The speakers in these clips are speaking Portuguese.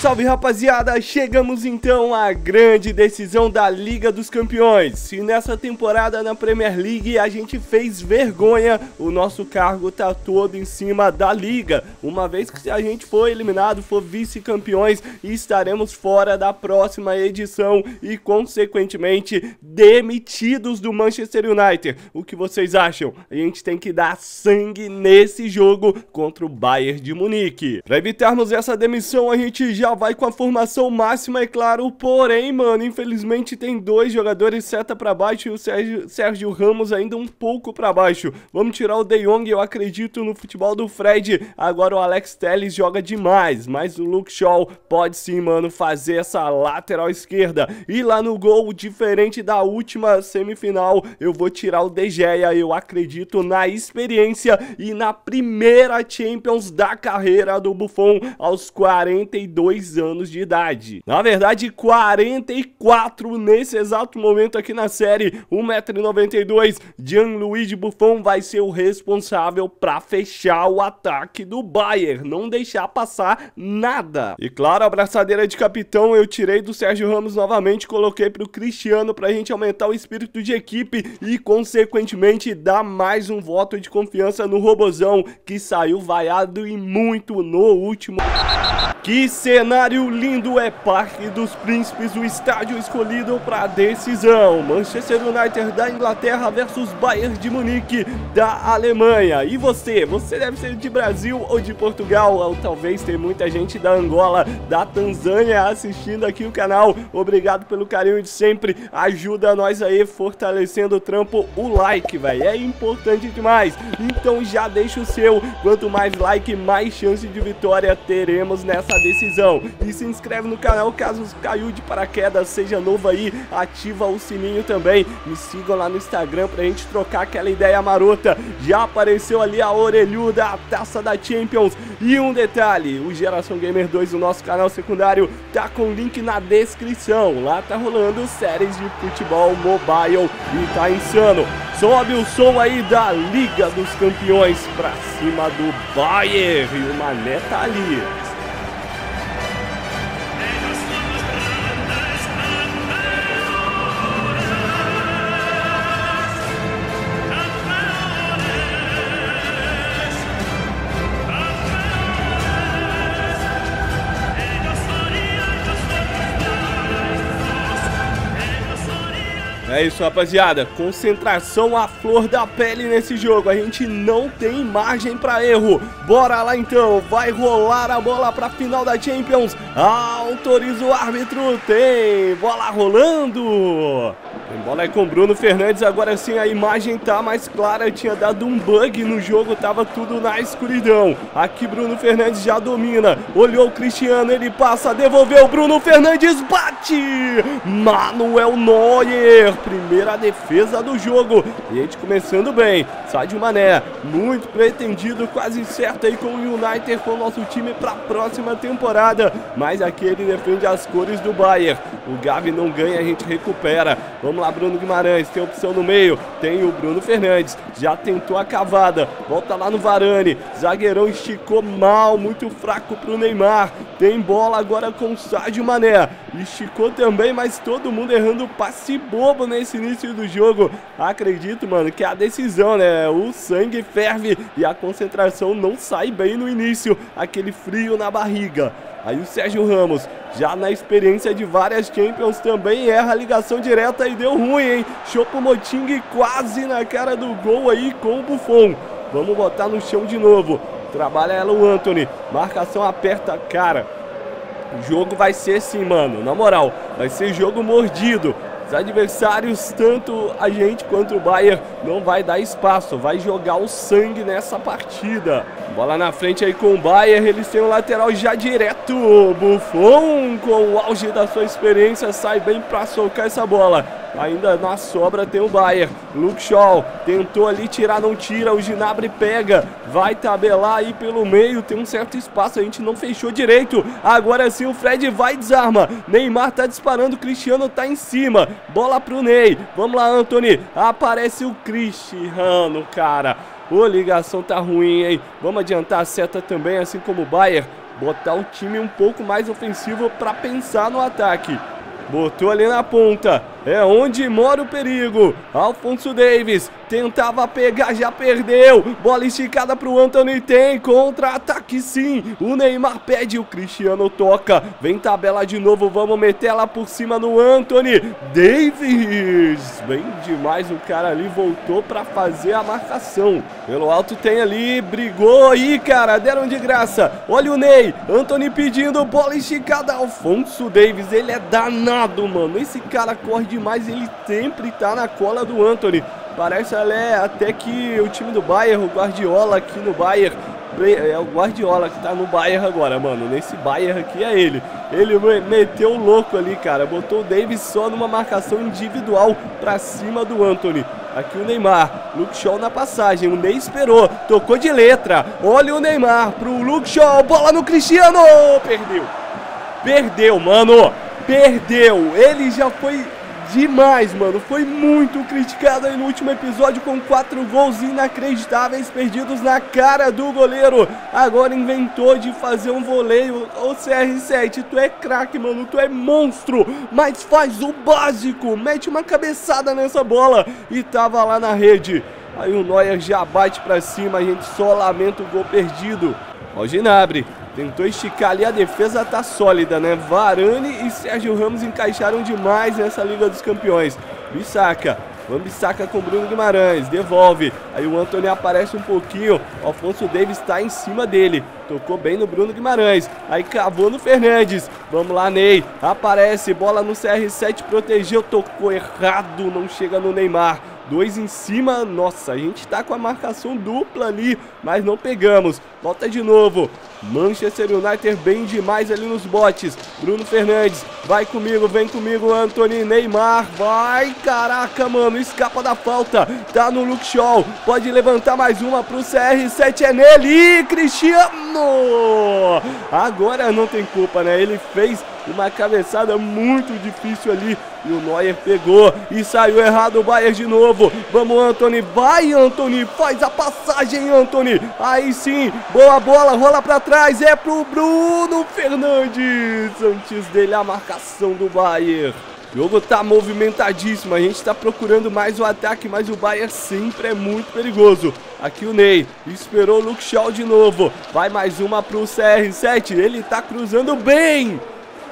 Salve rapaziada, chegamos então à grande decisão da Liga dos Campeões. Se nessa temporada na Premier League a gente fez vergonha, o nosso cargo tá todo em cima da Liga. Uma vez que a gente for eliminado, for vice-campeões, estaremos fora da próxima edição e consequentemente demitidos do Manchester United. O que vocês acham? A gente tem que dar sangue nesse jogo contra o Bayern de Munique. Para evitarmos essa demissão, a gente já vai com a formação máxima, é claro. Porém, mano, infelizmente tem dois jogadores seta para baixo e o Sérgio, Sérgio Ramos ainda um pouco para baixo. Vamos tirar o De Jong, eu acredito no futebol do Fred. Agora o Alex Telles joga demais, mas o Luke Shaw pode sim, mano, fazer essa lateral esquerda. E lá no gol, diferente da última semifinal, eu vou tirar o De Gea. Eu acredito na experiência e na primeira Champions da carreira do Buffon aos 42 anos de idade. Na verdade, 44 nesse exato momento aqui na série. 1,92m, Gianluigi Buffon vai ser o responsável para fechar o ataque do Bayern, não deixar passar nada. E claro, a braçadeira de capitão eu tirei do Sérgio Ramos novamente, coloquei para o Cristiano para a gente aumentar o espírito de equipe e, consequentemente, dar mais um voto de confiança no Robozão, que saiu vaiado e muito no último. Que cenário lindo é Parque dos Príncipes, o estádio escolhido para a decisão. Manchester United da Inglaterra versus Bayern de Munique da Alemanha. E você? Você deve ser de Brasil ou de Portugal, ou talvez tem muita gente da Angola, da Tanzânia assistindo aqui o canal. Obrigado pelo carinho de sempre. Ajuda nós aí fortalecendo o trampo, o like, velho. É importante demais. Então já deixa o seu. Quanto mais like, mais chance de vitória teremos nessa decisão. E se inscreve no canal caso caiu de paraquedas, seja novo aí, ativa o sininho também. Me sigam lá no Instagram pra gente trocar aquela ideia marota. Já apareceu ali a orelhuda, a taça da Champions. E um detalhe, o Geração Gamer 2, o nosso canal secundário, tá com link na descrição. Lá tá rolando séries de futebol mobile e tá insano. Sobe o som aí da Liga dos Campeões pra cima do Bayern e o Mané tá ali. É isso, rapaziada. Concentração à flor da pele nesse jogo. A gente não tem margem para erro. Bora lá então. Vai rolar a bola para final da Champions. Autoriza o árbitro. Tem bola rolando. Tem bola aí com Bruno Fernandes. Agora sim a imagem tá mais clara. Tinha dado um bug no jogo. Tava tudo na escuridão. Aqui Bruno Fernandes já domina. Olhou o Cristiano. Ele passa. Devolveu. Bruno Fernandes bate. Manuel Neuer primeira defesa do jogo. E a gente começando bem. Sadio Mané, muito pretendido, quase certo aí com o United, com o nosso time para a próxima temporada. Mas aqui ele defende as cores do Bayern. O Gavi não ganha, a gente recupera. Vamos lá, Bruno Guimarães, tem opção no meio. Tem o Bruno Fernandes, já tentou a cavada. Volta lá no Varane. Zagueirão esticou mal, muito fraco para o Neymar. Tem bola agora com o Sadio Mané. Esticou também, mas todo mundo errando passe bobo nesse início do jogo. Acredito, mano, que é a decisão, né? O sangue ferve e a concentração não sai bem no início. Aquele frio na barriga. Aí o Sérgio Ramos, já na experiência de várias Champions, também erra a ligação direta e deu ruim, hein? Chopo Moting quase na cara do gol aí com o Buffon. Vamos botar no chão de novo. Trabalha ela o Anthony. Marcação aperta, cara. O jogo vai ser assim, mano. Na moral, vai ser jogo mordido. Os adversários, tanto a gente quanto o Bayern, não vai dar espaço, vai jogar o sangue nessa partida. Bola na frente aí com o Bayern, eles têm o um lateral já direto. Buffon, com o auge da sua experiência, sai bem para socar essa bola. Ainda na sobra tem o Bayern. Luke Shaw tentou ali tirar, não tira. O Ginabre pega. Vai tabelar aí pelo meio. Tem um certo espaço. A gente não fechou direito. Agora sim o Fred vai e desarma. Neymar tá disparando. Cristiano tá em cima. Bola pro Ney. Vamos lá, Anthony. Aparece o Cristiano, cara. Ô, ligação tá ruim, hein? Vamos adiantar a seta também, assim como o Bayern. botar o time um pouco mais ofensivo para pensar no ataque. Botou ali na ponta. É onde mora o perigo. Alfonso Davis tentava pegar, já perdeu. Bola esticada para o Anthony. Tem contra-ataque sim. O Neymar pede, o Cristiano toca. Vem tabela de novo. Vamos meter ela por cima no Anthony. Davis. Bem demais. O cara ali voltou para fazer a marcação. Pelo alto tem ali. Brigou aí, cara. Deram de graça. Olha o Ney. Anthony pedindo bola esticada. Alfonso Davis. Ele é danado, mano. Esse cara corre demais, ele sempre tá na cola do Anthony. Parece é, até que o time do Bayern, o Guardiola aqui no Bayern, é o Guardiola que tá no Bayern agora, mano. Nesse Bayern aqui é ele. Ele meteu o louco ali, cara. Botou o Davis só numa marcação individual pra cima do Anthony. Aqui o Neymar. Luke Shaw na passagem. O Ney esperou. Tocou de letra. Olha o Neymar pro Luke Shaw. Bola no Cristiano. Perdeu. Perdeu, mano. Perdeu. Ele já foi demais, mano. Foi muito criticado aí no último episódio com quatro gols inacreditáveis perdidos na cara do goleiro. Agora inventou de fazer um voleio. Ô CR7, tu é craque, mano. Tu é monstro. Mas faz o básico. Mete uma cabeçada nessa bola. E tava lá na rede. Aí o Neuer já bate pra cima. A gente só lamenta o gol perdido. Ó Ginabre. Tentou esticar ali, a defesa tá sólida, né? Varane e Sérgio Ramos encaixaram demais nessa Liga dos Campeões. Bissaka, Van Bissaka com Bruno Guimarães, devolve. Aí o Antônio aparece um pouquinho. Alfonso Davis está em cima dele. Tocou bem no Bruno Guimarães. Aí cavou no Fernandes. Vamos lá, Ney. Aparece, bola no CR7, protegeu, tocou errado, não chega no Neymar. Dois em cima, nossa, a gente tá com a marcação dupla ali, mas não pegamos. Volta de novo. Manchester United bem demais ali nos botes. Bruno Fernandes, vai comigo, vem comigo, Anthony Neymar. Vai, caraca, mano, escapa da falta. Tá no Luke Shaw, pode levantar mais uma pro CR7, é nele, Cristiano! Agora não tem culpa, né? Ele fez uma cabeçada muito difícil ali. E o Neuer pegou e saiu errado o Bayern de novo. Vamos, Anthony. Vai, Anthony. Faz a passagem, Anthony. Aí sim. Boa bola. Rola pra trás. É pro Bruno Fernandes. Antes dele a marcação do Bayern. O jogo tá movimentadíssimo, a gente tá procurando mais o ataque, mas o Bayern sempre é muito perigoso. Aqui o Ney, esperou o Luke Shaw de novo, vai mais uma pro CR7, ele tá cruzando bem.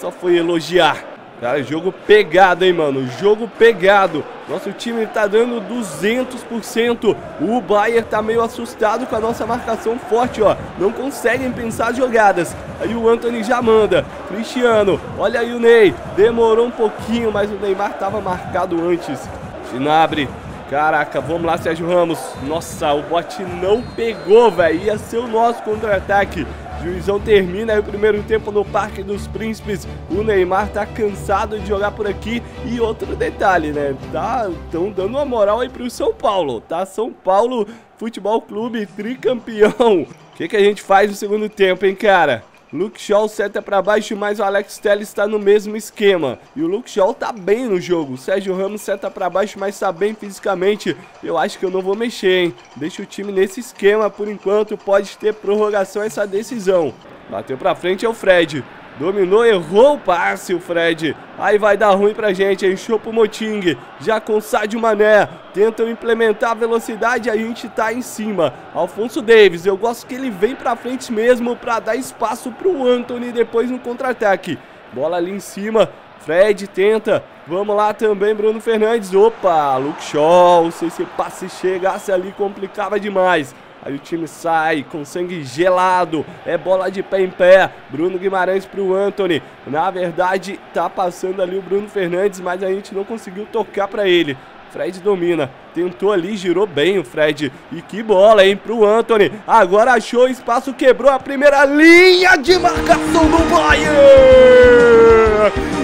Só foi elogiar. Cara, jogo pegado, hein, mano? Jogo pegado. Nosso time tá dando 200%. O Bayern tá meio assustado com a nossa marcação forte, ó. Não conseguem pensar jogadas. Aí o Anthony já manda. Cristiano, olha aí o Ney. Demorou um pouquinho, mas o Neymar tava marcado antes. Ginabre. Caraca, vamos lá, Sérgio Ramos. Nossa, o bot não pegou, velho. Ia ser o nosso contra-ataque. Juizão termina o primeiro tempo no Parque dos Príncipes. O Neymar tá cansado de jogar por aqui. E outro detalhe, né? Tá, tão dando uma moral aí pro São Paulo. Tá São Paulo Futebol Clube tricampeão. O que, que a gente faz no segundo tempo, hein, cara? Luke Shaw seta para baixo, mas o Alex Telles está no mesmo esquema. E o Luke Shaw tá bem no jogo. O Sérgio Ramos seta para baixo, mas tá bem fisicamente. Eu acho que eu não vou mexer, hein? Deixa o time nesse esquema por enquanto. Pode ter prorrogação essa decisão. Bateu para frente é o Fred. Dominou, errou o passe o Fred. Aí vai dar ruim pra gente, hein? Chopo Moting, já com Sadio Mané. Tentam implementar a velocidade, a gente tá em cima. Alfonso Davis, eu gosto que ele vem pra frente mesmo pra dar espaço pro Anthony depois no contra-ataque. Bola ali em cima, Fred tenta. Vamos lá também, Bruno Fernandes. Opa, Luke Shaw, se esse passe chegasse ali complicava demais. Aí o time sai com sangue gelado. É bola de pé em pé. Bruno Guimarães pro Anthony. Na verdade, tá passando ali o Bruno Fernandes, mas a gente não conseguiu tocar para ele. Fred domina, tentou ali, girou bem o Fred. E que bola, hein, pro Anthony. Agora achou espaço, quebrou a primeira linha de marcação do Bayern.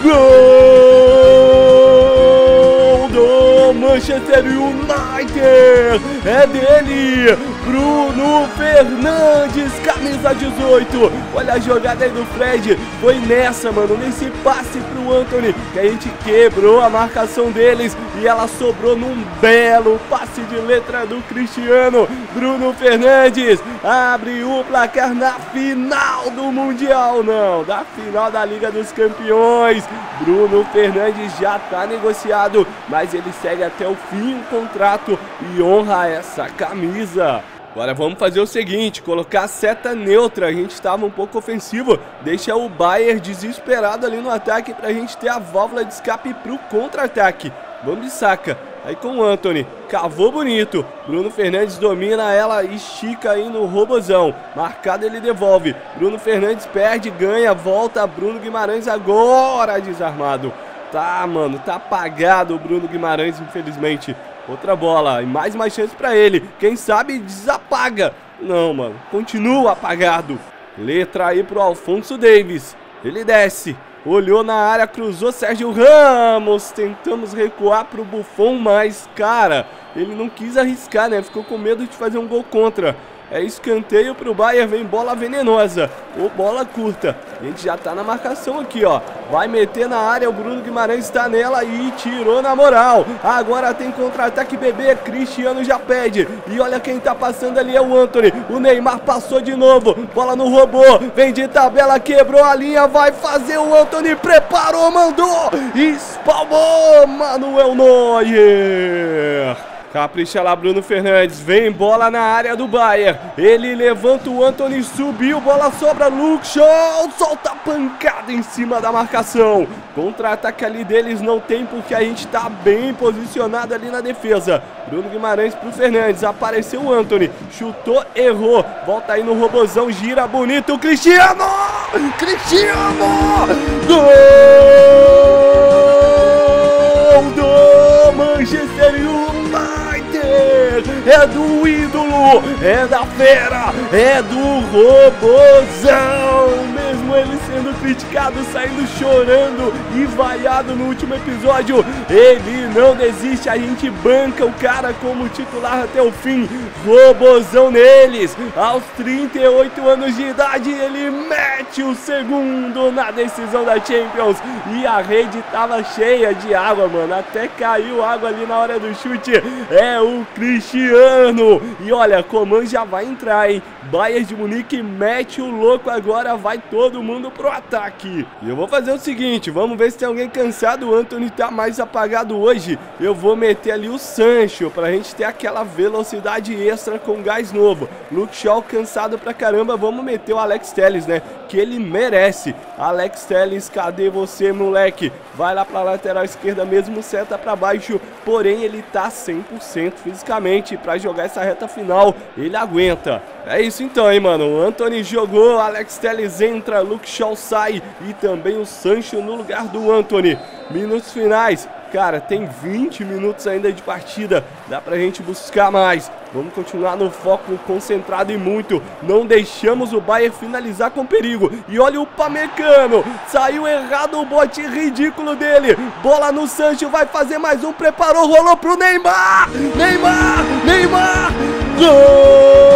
Gol do Manchester United. É dele, Bruno Fernandes, camisa camisa 18. Olha a jogada aí do Fred. Foi nessa, mano, nesse passe pro Anthony que a gente quebrou a marcação deles e ela sobrou num belo passe de letra do Cristiano. Bruno Fernandes abre o placar na final do Mundial, não, da final da Liga dos Campeões. Bruno Fernandes já tá negociado, mas ele segue até o fim o contrato e honra essa camisa. Agora vamos fazer o seguinte, colocar a seta neutra, a gente estava um pouco ofensivo, deixa o Bayer desesperado ali no ataque para a gente ter a válvula de escape para o contra-ataque. Vamos de saca, aí com o Anthony, cavou bonito, Bruno Fernandes domina ela, estica aí no robozão, marcado ele devolve, Bruno Fernandes perde, ganha, volta, Bruno Guimarães agora desarmado. Tá, mano, tá apagado o Bruno Guimarães, infelizmente. Outra bola e mais uma chance para ele. Quem sabe desapaga. Não, mano, continua apagado. Letra aí pro Alfonso Davis. Ele desce. Olhou na área, cruzou Sérgio Ramos. Tentamos recuar pro Buffon, mas, cara, ele não quis arriscar, né? Ficou com medo de fazer um gol contra. É escanteio pro Bayern, vem bola venenosa. Ou bola curta. A gente já tá na marcação aqui, ó. Vai meter na área, o Bruno Guimarães está nela e tirou na moral. Agora tem contra-ataque bebê, Cristiano já pede. E olha quem tá passando ali é o Anthony. O Neymar passou de novo. Bola no robô, vem de tabela, quebrou a linha, vai fazer o Anthony, preparou, mandou. Espalmou, Manuel Neuer. Capricha lá Bruno Fernandes, vem bola na área do Bayern, ele levanta o Anthony, subiu, bola sobra, Luke Shaw, solta a pancada em cima da marcação. Contra-ataque ali deles não tem porque a gente tá bem posicionado ali na defesa. Bruno Guimarães pro Fernandes, apareceu o Anthony, chutou, errou, volta aí no robozão, gira bonito, Cristiano! Cristiano! Gol do Manchester United! É do ídolo, é da fera, é do robozão. Ele sendo criticado, saindo chorando e vaiado no último episódio, ele não desiste, a gente banca o cara como titular até o fim. Robozão neles, aos 38 anos de idade, ele mete o segundo na decisão da Champions e a rede tava cheia de água, mano, até caiu água ali na hora do chute. É o Cristiano. E olha, Coman já vai entrar, hein? Bayern de Munique mete o louco agora, vai todo mundo pro ataque. E eu vou fazer o seguinte, vamos ver se tem alguém cansado, o Anthony tá mais apagado hoje. Eu vou meter ali o Sancho, pra gente ter aquela velocidade extra com gás novo. Luke Shaw cansado pra caramba, vamos meter o Alex Telles, né? Que ele merece. Alex Telles, cadê você, moleque? Vai lá pra lateral esquerda mesmo, seta pra baixo, porém ele tá 100% fisicamente pra jogar essa reta final, ele aguenta. É isso então, hein, mano. O Anthony jogou, Alex Telles entra, Luke Shaw sai e também o Sancho no lugar do Anthony. Minutos finais. Cara, tem 20 minutos ainda de partida. Dá pra gente buscar mais. Vamos continuar no foco, concentrado e muito. Não deixamos o Bayern finalizar com perigo. E olha o Pamecano. Saiu errado o bote ridículo dele. Bola no Sancho, vai fazer mais um. Preparou, rolou pro Neymar. Neymar, Neymar. Gol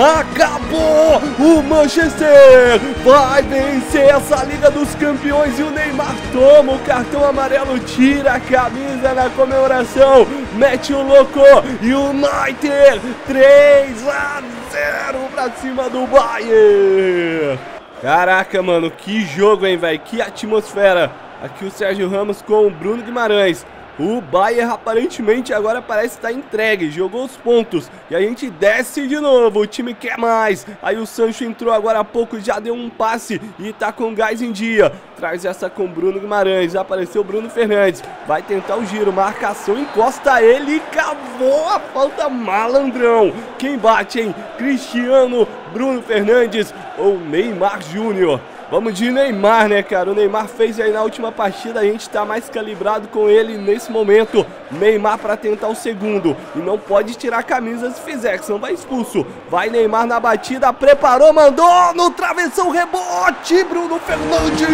Acabou. O Manchester vai vencer essa Liga dos Campeões e o Neymar toma o cartão amarelo, tira a camisa na comemoração, mete o louco e o United 3 a 0 pra cima do Bayern. Caraca, mano, que jogo, hein, velho? Que atmosfera. Aqui o Sérgio Ramos com o Bruno Guimarães. O Bayern aparentemente agora parece estar entregue, jogou os pontos e a gente desce de novo, o time quer mais. Aí o Sancho entrou agora há pouco, já deu um passe e tá com gás em dia. Traz essa com Bruno Guimarães, apareceu Bruno Fernandes, vai tentar o giro, marcação, encosta ele e cavou a falta malandrão. Quem bate, hein? Cristiano, Bruno Fernandes ou Neymar Júnior? Vamos de Neymar, né, cara? O Neymar fez aí na última partida, a gente tá mais calibrado com ele nesse momento. Neymar para tentar o segundo. E não pode tirar a camisa se fizer, que senão vai expulso. Vai Neymar na batida, preparou, mandou no travessão, rebote, Bruno Fernandes!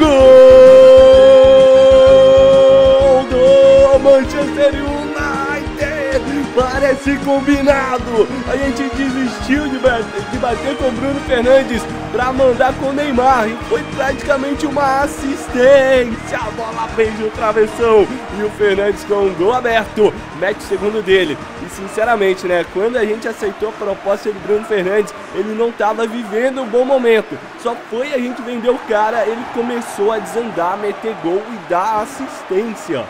Gol Parece combinado! A gente desistiu de bater, de bater com o Bruno Fernandes para mandar com o Neymar e foi praticamente uma assistência. A bola fez o travessão e o Fernandes com um gol aberto mete o segundo dele. E sinceramente, né, quando a gente aceitou a proposta de Bruno Fernandes, ele não estava vivendo um bom momento. Só foi a gente vender o cara, ele começou a desandar, meter gol e dar assistência.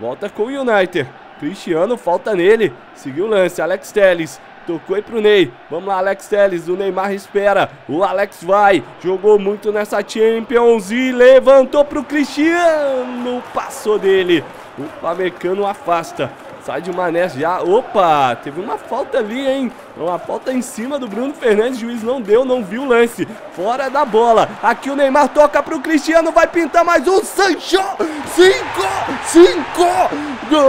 Volta com o United. Cristiano, falta nele. Seguiu o lance. Alex Telles. Tocou aí pro Ney. Vamos lá, Alex Telles. O Neymar espera. O Alex vai. Jogou muito nessa Champions e levantou pro Cristiano. Passou dele. O Pamecano afasta. Sai de Mané já. Opa, teve uma falta ali, hein? Uma falta em cima do Bruno Fernandes. O juiz não deu, não viu o lance. Fora da bola. Aqui o Neymar toca pro Cristiano. Vai pintar mais um. Sancho! Cinco! Cinco! Gol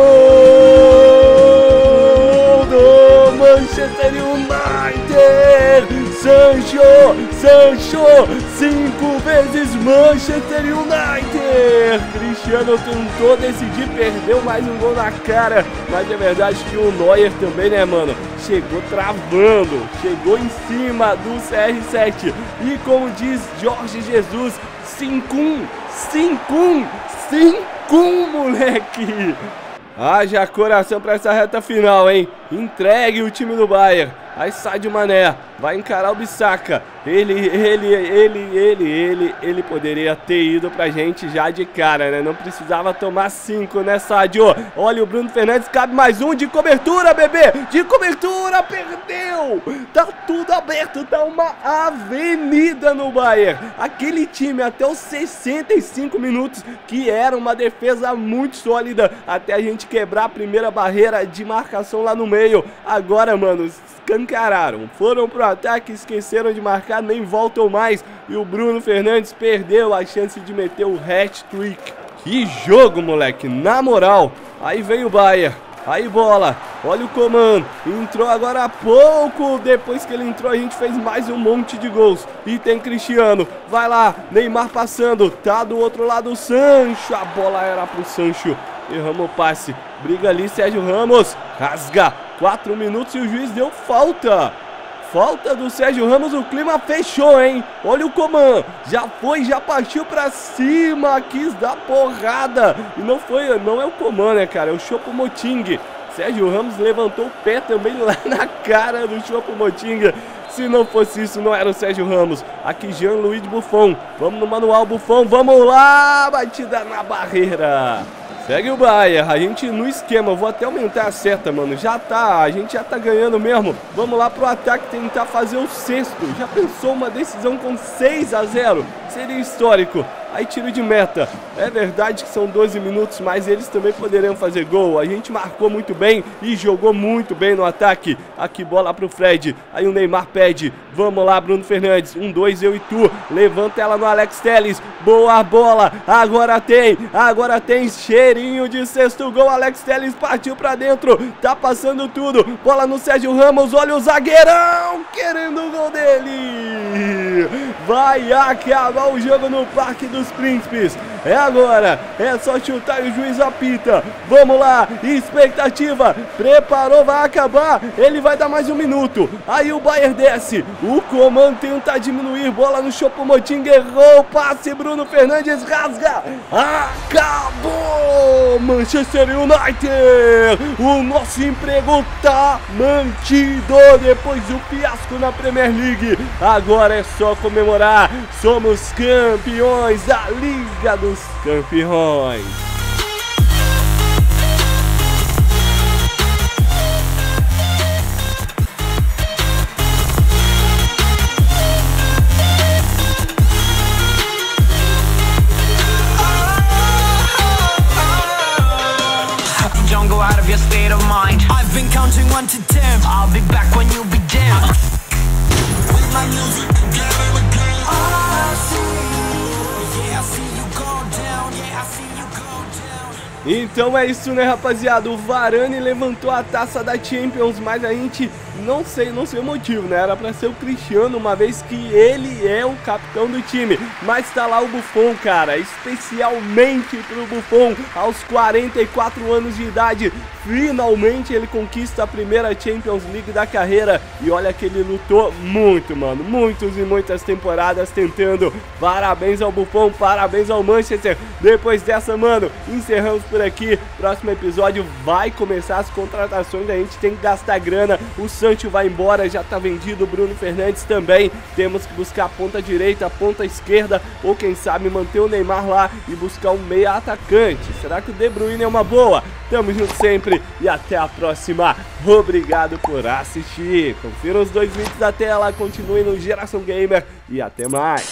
do Manchester United! Sancho! Sancho! Cinco vezes Manchester United! Cristiano tentou decidir, perdeu mais um gol na cara. Mas é verdade que o Neuer também, né, mano? Chegou travando, chegou em cima do CR7. E como diz Jorge Jesus, 5-1, 5-1, 5-1, moleque! Haja coração para essa reta final, hein? Entregue o time do Bayern. Aí sai de Mané, vai encarar o Bissaka. Ele, ele, ele, ele, ele, ele poderia ter ido pra gente já de cara, né? Não precisava tomar cinco, né, Sádio? Olha o Bruno Fernandes, cabe mais um de cobertura, bebê! De cobertura, perdeu! Tá tudo aberto, tá uma avenida no Bayern. Aquele time até os 65 minutos, que era uma defesa muito sólida, até a gente quebrar a primeira barreira de marcação lá no meio. Agora, mano, escancararam. Foram pro ataque, esqueceram de marcar, nem voltam mais. E o Bruno Fernandes perdeu a chance de meter o hat-trick. Que jogo, moleque, na moral. Aí vem o Bayern. Aí bola, olha o comando, entrou agora há pouco, depois que ele entrou a gente fez mais um monte de gols. E tem Cristiano, vai lá, Neymar passando, tá do outro lado o Sancho, a bola era pro Sancho. Erramos o passe, briga ali Sérgio Ramos, rasga, 4 minutos e o juiz deu falta. Falta do Sérgio Ramos, o clima fechou, hein? Olha o comando, já foi, já partiu pra cima, quis dar porrada. E não foi, não é o comando, né, cara? É o Chopo Moting. Sérgio Ramos levantou o pé também lá na cara do Chopo Moting. Se não fosse isso, não era o Sérgio Ramos. Aqui Jean-Louis Buffon. Vamos no manual Buffon, vamos lá! Batida na barreira. Segue o Bayern, a gente no esquema, vou até aumentar a seta, mano, já tá, a gente já tá ganhando mesmo, vamos lá pro ataque tentar fazer o sexto, já pensou uma decisão com 6 a 0, seria histórico, Aí tiro de meta. É verdade que são 12 minutos, mas eles também poderiam fazer gol. A gente marcou muito bem e jogou muito bem no ataque. Aqui bola pro Fred. Aí o Neymar pede. Vamos lá, Bruno Fernandes. Um, dois, eu e tu. Levanta ela no Alex Telles. Boa bola. Agora tem. Agora tem cheirinho de sexto gol. Alex Telles partiu pra dentro. Tá passando tudo. Bola no Sérgio Ramos. Olha o zagueirão querendo o gol dele. Vai acabar o jogo no Parque do dos Príncipes. É agora, é só chutar e o juiz apita. Vamos lá, expectativa. Preparou, vai acabar. Ele vai dar mais um minuto. Aí o Bayern desce. O comando tenta diminuir. Bola no Chopomoting, errou. Passe, Bruno Fernandes rasga. Acabou! Manchester United! O nosso emprego tá mantido depois do fiasco na Premier League. Agora é só comemorar. Somos campeões da Liga dos Campeões. Don't go out of your state of mind. I've been counting one to ten. I'll be back when you be down. With my music Então é isso, né, rapaziada? O Varane levantou a taça da Champions, mas a gente não sei, não sei o motivo, né? Era pra ser o Cristiano, uma vez que ele é o capitão do time. Mas tá lá o Buffon, cara, especialmente pro Buffon, aos 44 anos de idade. Finalmente ele conquista a primeira Champions League da carreira. E olha que ele lutou muito, mano. Muitos e muitas temporadas tentando. Parabéns ao Buffon, parabéns ao Manchester. Depois dessa, mano, encerramos por aqui. Próximo episódio vai começar as contratações. A gente tem que gastar grana. O Sancho vai embora, já tá vendido. Bruno Fernandes também. Temos que buscar a ponta direita, a ponta esquerda. Ou quem sabe manter o Neymar lá e buscar um meia atacante. Será que o De Bruyne é uma boa? Tamo junto sempre e até a próxima. Obrigado por assistir. Confira os dois vídeos da tela, continue no Geração Gamer e até mais.